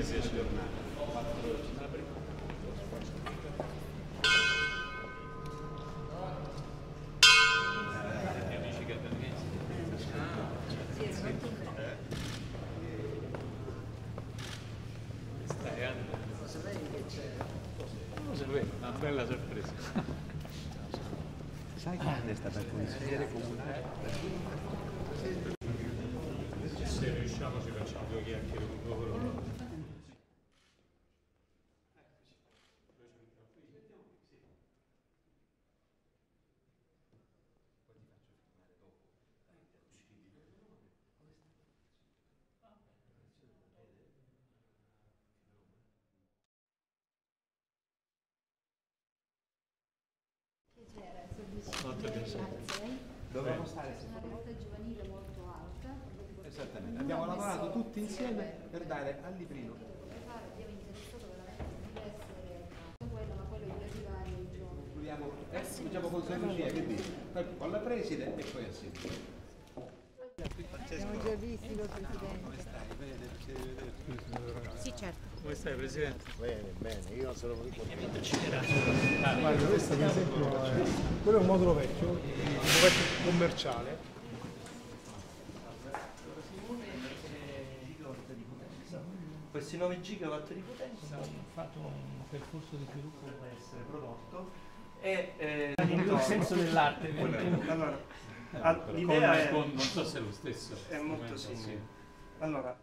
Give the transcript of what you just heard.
Grazie. una bella sorpresa. Sai quando è stata il consigliere comunale? Se riusciamo ci facciamo due chiacchiere con loro. Dovevamo stare Una realtà giovanile molto alta. Esattamente, abbiamo lavorato tutti insieme per dare al librino. A. Concludiamo, eh, cominciamo con San Lucia, che dici? Con la preside e poi assieme. Siamo già visti col Presidente. Certo. Come stai Presidente? Bene, bene, io non sono venuto. Guarda, questo per esempio è, quello è un modulo vecchio, un vecchio commerciale. Questi 9 gigawatt di potenza hanno fatto un percorso di sviluppo da essere prodotto e eh, nel senso dell'arte. Allora, l'idea è, Non so se è lo stesso. è molto simile. Allora,